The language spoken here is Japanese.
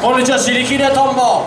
こんにちは、シリキレトンボ。